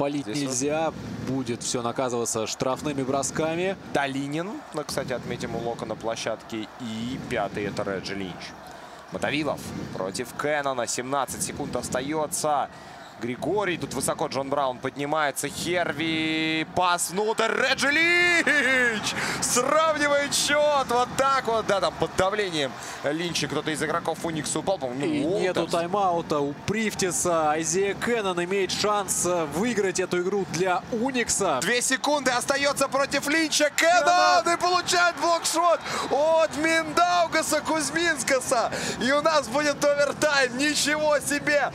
фалить Здесь нельзя. Будет все наказываться штрафными бросками. Долинин, ну, кстати, отметим у Лока на площадке. И пятый это Реджи Линч. Мотовилов против Кэннона. 17 секунд остается. Григорий. Тут высоко Джон Браун поднимается. Херви. Пас внутрь. Реджи Линч! Сравнивает счет. Вот так вот. Да, там под давлением Линча кто-то из игроков Уникса упал. По-моему, И ну, нету Уолтерс. тайм-аута у Прифтиса. Айзея Кэннон имеет шанс э, выиграть эту игру для Уникса. Две секунды остается против Линча. Кэннон и получает блокшот от Миндаугаса Кузьминскаса. И у нас будет овертайм. Ничего себе!